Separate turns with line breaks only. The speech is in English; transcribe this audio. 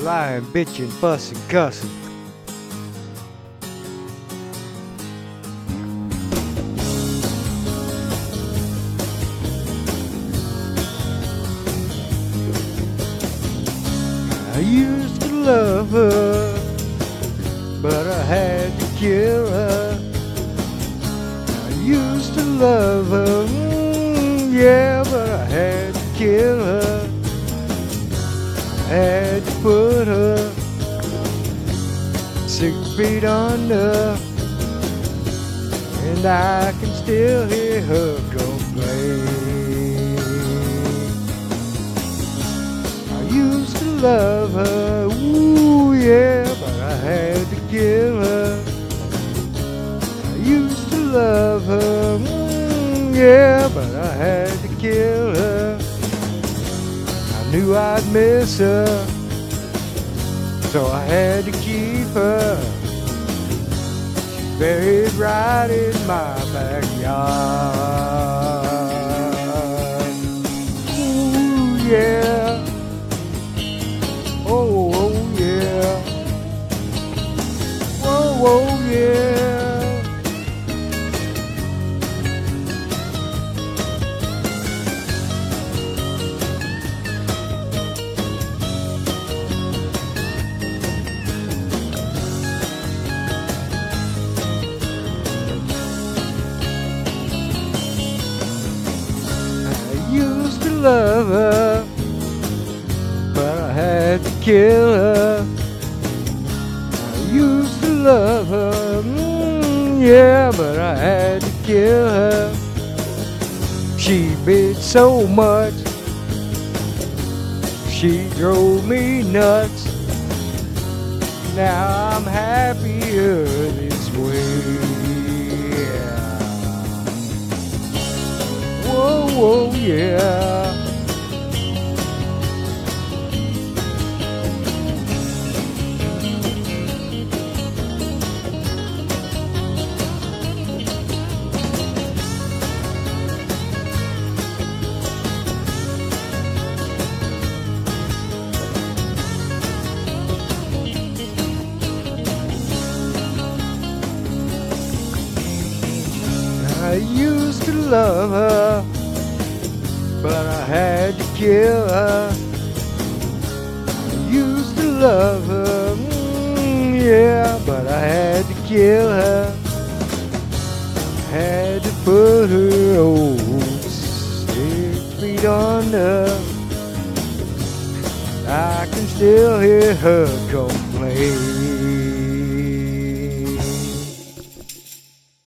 lying, bitching, fussing, cussing. I used to love her, but I had to kill her. I used to love her, mm, yeah, but I had to kill her. I put her six feet under, and I can still hear her complain. I used to love her, ooh yeah, but I had to kill her. I used to love her, mm, yeah, but I had to kill her. I knew I'd miss her, so I had to keep her. She's buried right in my backyard. Ooh yeah. Oh, oh yeah. Whoa, whoa, yeah. Love her, but I had to kill her. I used to love her, mm, yeah, but I had to kill her. She bit so much, she drove me nuts. Now I'm happier this way. Whoa, whoa, yeah. I used to love her, but I had to kill her. I used to love her, mm, yeah, but I had to kill her. Had to put her old six feet under. I can still hear her complain.